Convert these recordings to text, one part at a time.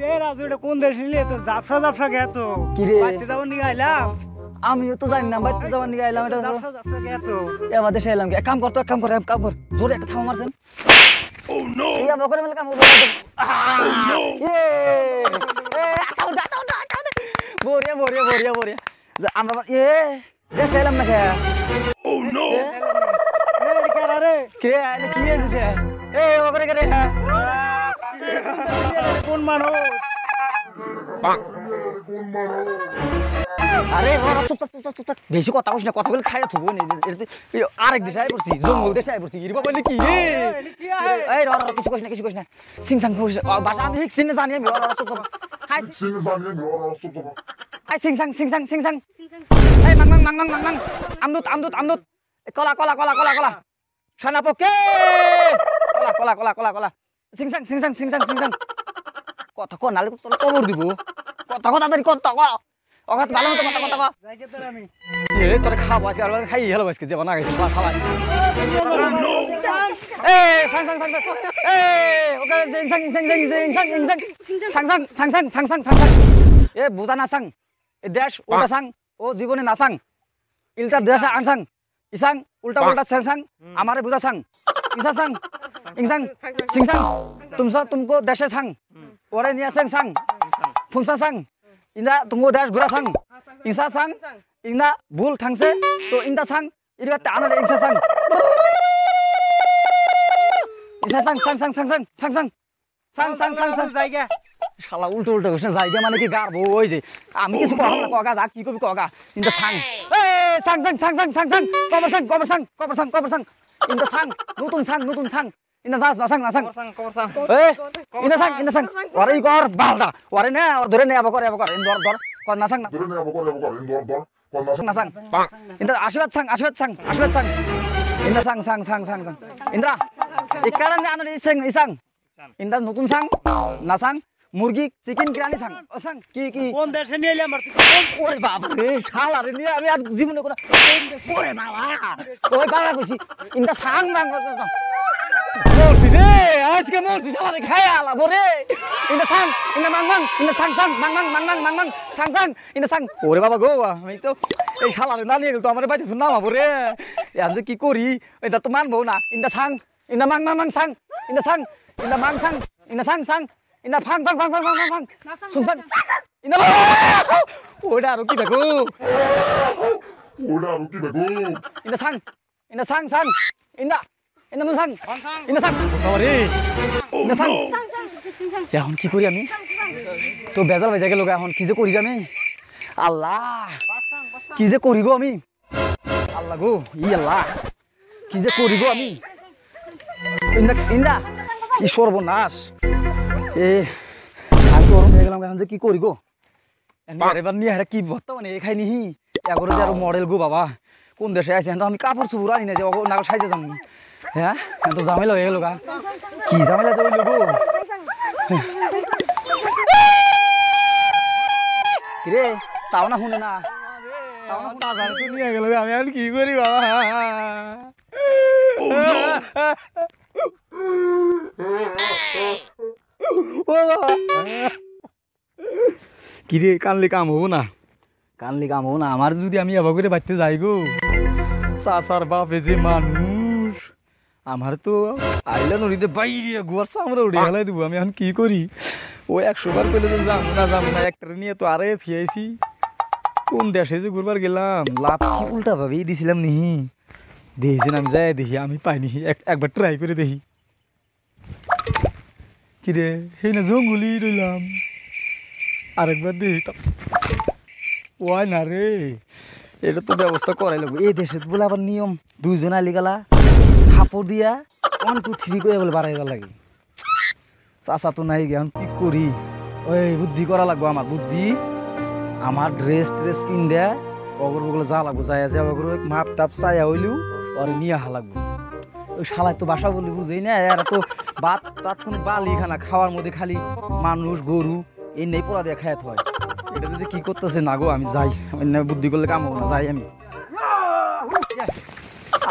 রে রাজু এটা কোন দেশ নিলে তো জাপসা জাপসা গেত কি রে? বাইতে যাব নিয়ে আইলাম আমিও তো জানি না বাইতে যাবার নিয়ে এলাম এটা জাপসা জাপসা গেত এবার দেশে এলাম এক কাম কর তো এক কাম কর এক কাম কর জোরে একটা থামা মারছেন মেলে কাম করব বরিয়া বরিয়া বরিয়া বরিয়া আমরা এ দেশে এলাম না কে রে কে আইলে কি হয়েছে এ ওকরে করে কোন মানুষ আরে ওরা চুপ চুপ চুপ চুপ চুপ। বেশি কথা কইস না কথা বলে খাইয়া থবো নি। আরেক দেশে আই পড়ছি জঙ্গল দেশে আই পড়ছি। রে এই র র কিছু কইস না কিছু কইস না। সিং সাং। ভাষা আমি শিখছি না জানি আমি র র চুপ চুপ high Sing Daniel, you're also the high Singh সাং সিং সাং সিং সাং এই মাং মাং মাং মাং মাং মাং। আমদুত আমদুত আমদুত। কলা কলা কলা কলা কলা। সানা পকে কলা কলা কলা কলা কলা। সিং সাং সিং সাং সিং সাং সিং সাং কথা কো নালে তোর কবর দিব কথা কথা তাড়াতাড়ি কথা ক অগাত ভালো মতো কথা কথা ক এ তোর খাব আজকে আর খাই হেলো আজকে যে বানা গেছে শালা শালা এ সাং সাং সাং সাং এ ওকে জিং সাং জিং সাং সাং সাং সাং সাং সাং সাং সাং সাং সাং সাং এ বুঝা না সাং এ দেশ উল্টা সাং ও জীবনে না সাং ইলটা দেশ আং সাং ইসাং উল্টা উল্টা সাং আমারে বুঝা সাং ইসা সাং इंगसंग सिंगसंग तुमसा तुमको दशे संग ओरे नियासेंग संग फुंसा संग इंदा तुमको दश गुरा संग इंसा संग इंदा भूल थंग से तो इंदा संग इरिबा ताना इंसा संग इंसा संग संग संग संग संग संग সাং সাং সাং সাং জায়গা শালা উল্টো উল্টো করছে জায়গা মানে কি গার ওই যে আমি কিছু করলাম না কগা যা কি করবি কগা কিন্তু সাং সাং সাং সাং সাং সাং সাং কবর সাং কবর সাং কবর সাং কবর সাং কিন্তু সাং নতুন সাং নতুন সাং इनासास नसंग नसंग कोरसंग ए इनासंग इनासंग वरे इको और बालदा वरे ने और कर अब कर इन दर धरे ने अब कर अब कर इन दर दर कर नसंग नसंग इन आशीर्वाद संग आशीर्वाद संग आशीर्वाद संग इन संग संग संग संग संग इन्द्रा इकारण ने आनन इसंग इसंग इन नतुन संग नसंग মুরগি চিকেন গ্রানি সাং সাং কি কি কোন দেশে নিয়ে এলে আমার ওরে বাবা রে শালা রে নিয়ে আমি আজ জীবনে কোন ওরে বাবা ওই বাবা কইছি ইনটা সাং বাং মরছি রে আজকে মরছি শালা রে খায় আলা বরে ইন্দা সাং ইন্দা মাং মাং ইন্দা সাং সাং মাং মাং মাং মাং মাং মাং সাং সাং ইন্দা সাং ওরে বাবা গো আমি তো এই শালা রে না নিয়ে গেল তো আমার বাড়িতে শুনলাম বরে এখন যে কি করি এটা তো মানবো না ইন্দা সাং ইন্দা মাং মাং মাং সাং ইন্দা সাং ইন্দা মাং সাং ইন্দা সাং সাং ইন্দা ফাং ফাং ফাং ফাং ফাং ফাং ফাং সুং সাং ইন্দা ওটা আর কি দেখো Oda ruki bago. ইন্দা সাং ইন্দা সাং সাং ইন্দা ইন্দা মুং সাং। ইন্দা সাং। বাবারে ইন্দা সাং। এখন কি করি আমি? তো বেজাল বেজা গেল এখন কি যে করি আমি আল্লাহ কি যে করি গো আমি? আল্লাহ গো ই আল্লাহ কি যে করি গো আমি? ইন্দা ইন্দা কি সর্বনাশ এ আমি তো হয়ে গেলাম এখন যে কি করি গো এবার নিয়ে হেরা কি বর্তমানে এ খাই নিহি। এগরে যে আরও মডেল গো বাবা কোন দেশে আছে এখন আমি কাপড় চুপুর আনি না যে নাগর সাইজে যাম। হ্যাঁ এখন তো ঝামেলা হয়ে গেল গা কি ঝামেলা যাবে গো কিরে তাও না শুনে না তাও না শুনে বাজারে তো নিয়ে গেল আমি আর কি করি বাবা ও বাবা কিরে কানলে কাম হবো না কানলি কাম হবো না আমার যদি আমি এবার করে বাড়তে যাই গো চাচার বাপে যে মানুষ আমার তো আইলা নদীতে বাইরে গুয়ার সামনে উঠে গেলাই দেবো। আমি এখন কি করি? ও একশো বার কইলে যে যাব না যাব না একটা নিয়ে তো আরে ফিয়াইছি কোন দেশে যে ঘুরবার গেলাম? লাভ কি উল্টা ভাবেই দিছিলাম নিহি দেখেছেন আমি যাই দেখি আমি পাইনি এক- একবার ট্রাই করে দেখি। কিরে সেই না জঙ্গলি রইলাম। আরেকবার দেখি তো। ওয়াই না রে এটা তো ব্যবস্থা করাই লাগবে। এই দেশে বলে আবার নিয়ম দুইজন আলি গেলা। থাপড় দিয়া ওয়ান টু থ্রি করে বলে বাড়াইবার লাগে। চাচা তো নাই এখন কি করি? ওই বুদ্ধি করা লাগবো আমার বুদ্ধি। আমার ড্রেস ট্রেস পিন দেয়া অগর বগলে যা লাগবো যাই আছে অগর মাপ টাপ চাইয়া হইলেও ওর নিয়ে আহা লাগবো। ওই শালায় তো বাসা বলি, বুঝেই না এরা তো ভাত তাত কোনো বালি খানা খাওয়ার মধ্যে খালি মানুষ, গরু এই নেই পোড়া দিয়ে খায়াত হয়। এটা যদি কি করতেছে, না গো, আমি যাই। অন্য বুদ্ধি করলে কাম হব না, যাই আমি।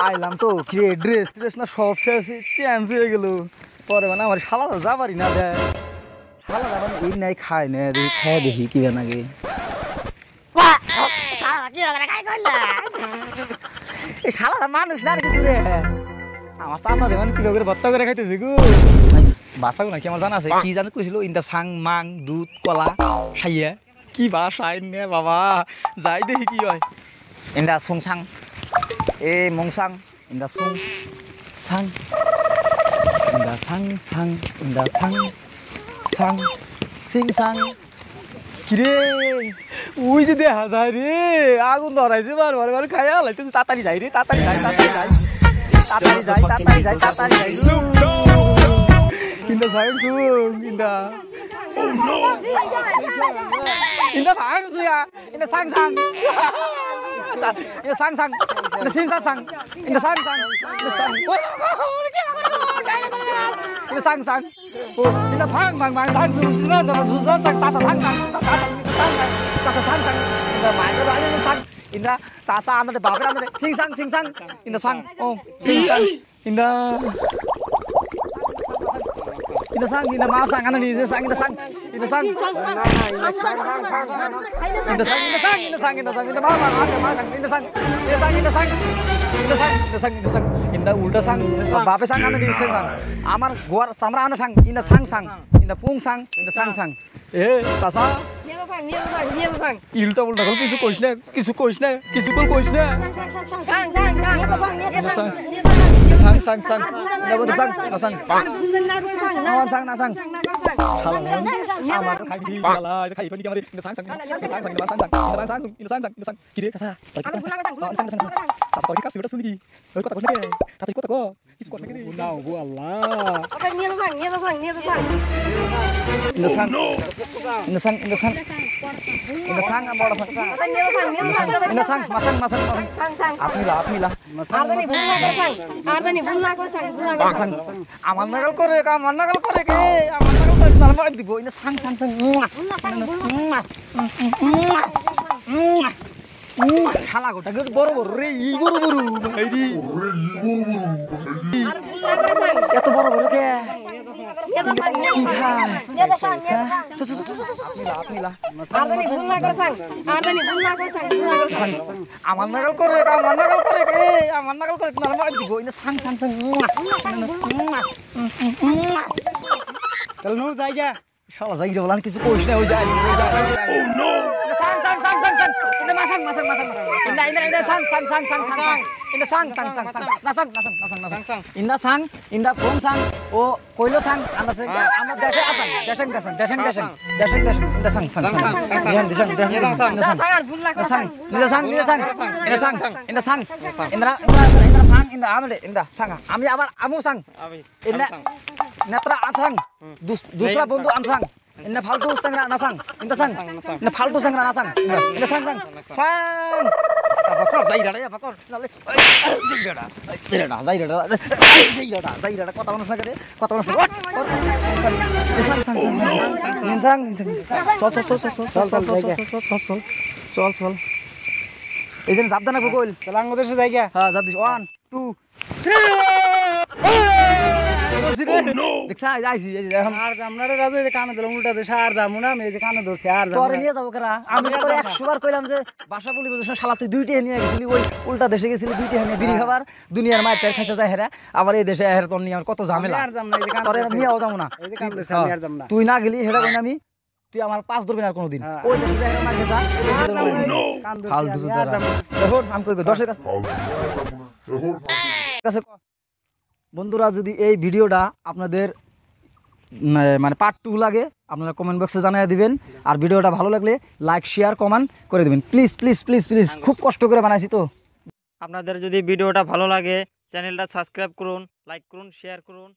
আইলাম তো, কি ড্রেস ট্রেস না সব শেষ চেঞ্জ হয়ে গেল। পরে মানে আমার শালা যাবারই না, দে। শালা যাবার এই নাই খায় না দেখি খায় দেখি কি নাকি এই শালা মানুষ না কিছু রে। আমার চাষা মানে কিলো করে ভত্তা করে খাইতেছে গো। বাসা নাকি আমার জানা আছে, কি জানো কইছিল? ইন্দা সাং, মাং, দুধ, কলা খাইয়া কি বাসা নে বাবা, যাই দেখি কি হয়। ইন্দা সুং, সাং। 에 몽상. 인다 송상. 인다 상상. 인다 상상. 생상. 기래 우이제 하다리. 아군 너라이지 말 말해 말해 가야 할 때는 따따리 자이래 따따리 자이 따따리 자이. 따따리 자이 따따리 자이 따따리 자이. 인다 사형숭 인다. 인다 방수야 인다 상상. ya sang sang ini sin sang sang ini sang sang ini sang ini sang sang ini sang mang mang sang ini nó nó sang sang sang sang sang sang sang sang sang sang sang sang sang ini mang cái đó ini sang ini sa sa nó để bảo cái đó để sin sang sin sang ini sang oh sin sang ini ini sang ini mau sang anh đi sang ini sang in der Sang. In der Sang, in der Sang, in der Sang, in der Sang, in der Sang, in der Sang, in der Sang, in der Sang, in der Sang, in der Sang, in der Sang, in der Sang, in der Ulda Sang, in der Babe Sang, in der Sang, Sang, Amar Gwar Samra in der Sang, in der Sang Sang, in der Pung Sang, in der Sang Sang. Eh, Sang sang sang sang sang sang sang sang sang আমার নাগাল করে আমার নাগাল করে কে আমার Ini sang sang sang. Ini sang sang sang. Kalah kau. Tengok boru boru. Ini boru boru. Ini boru boru. Ya tu boru boru ke? Ya tu sang. Ya tu sang. Ya tu sang. Ada ni bunga kersang. Ada ni bunga kersang. Aman nak kau. Aman nak kau. Aman nak kau. Ini sang sang sang. Ini sang sang sang. তাহলে no জায়গা শালা যাই রে বলান কিছু কইস না ওই যাই ওই যাই ও নো সাং সাং সাং সাং সাং ইন্দা মাসাং মাসাং মাসাং ইন্দা ইন্দা ইন্দা সাং সাং সাং সাং সাং সাং ইন্দা সাং সাং সাং সাং না সাং না সাং না সাং না সাং ইন্দা সাং ইন্দা ফোন সাং ও কইলো সাং আমরা সে আমরা দেখে আসাং দেশং দেশং দেশং দেশং দেশং দেশং ইন্দা সাং সাং সাং দেশং দেশং দেশং ইন্দা সাং সাং আর বুল্লা করে sang সাং inda sang inda sang inda sang inda sang indra indra indra sang inda amle inda sang আমি আবার আমু sang inda নেত্রা আসাং দুসরা বন্ধু আমসাং ইন্দা ফালতু সাংরা না sang inda sang inda ফালতু সাংরা না sang inda sang sang sang bakor যাই রা রে bakor নালে যাই রা যাই রা যাই রা যাই রা যাই রা কথা মানুষ না করে কথা মানুষ sang sang sang sang sang sang চল চল চল চল চল চল চল চল চল চল চল চল এই যে জাপ দানা গোল তাহলে বাংলাদেশে জায়গা হ্যাঁ জাপ দিস ওয়ান টু থ্রি দেখছা যাইছি এই যে এখন আর আপনারা রাজু এই কানে দিলাম উল্টা দেশে আর যাব না আমি এই যে কানে ধরছি আর যাব নিয়ে যাব কেরা? আমি তো একশো বার কইলাম যে বাসা বলি বুঝছ শালা তুই দুইটি নিয়ে গেছিলি ওই উল্টা দেশে গেছিলি দুইটি নিয়ে বিড়ি খাবার দুনিয়ার মায়ের টের খাইছে যায় হেরা আবার এই দেশে হেরা তোর নিয়ে আমার কত ঝামেলা। আর যাব না, এই যে কান তোরে নিয়েও যাব না। এই যে কান ধরছি, আমি আর যাব না। তুই না গেলি হেরা আমি তুই আমার পাঁচ ধরবি না কোনোদিন। হ্যাঁ। ওই দেশে যায় হেরা না গেছা ফালতু। দেখুন আমি কই কই, কাছে বন্ধুরা যদি এই ভিডিওটা আপনাদের মানে পার্ট টু লাগে আপনারা কমেন্ট বক্সে জানিয়ে দিবেন। আর ভিডিওটা ভালো লাগলে লাইক শেয়ার কমেন্ট করে দেবেন। প্লিজ প্লিজ প্লিজ প্লিজ খুব কষ্ট করে বানাইছি তো। আপনাদের যদি ভিডিওটা ভালো লাগে চ্যানেলটা সাবস্ক্রাইব করুন লাইক করুন শেয়ার করুন।